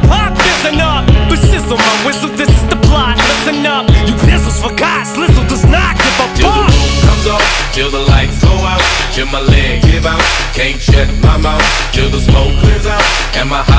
the pop isn't up. But sizzle my whistle, this is the plot. Listen up, you pizzles forgot. Slizzle does not give a Till the moon roof comes off, till the lights go out, till my leg give out. Can't shut my mouth till the smoke clears out. and my heart.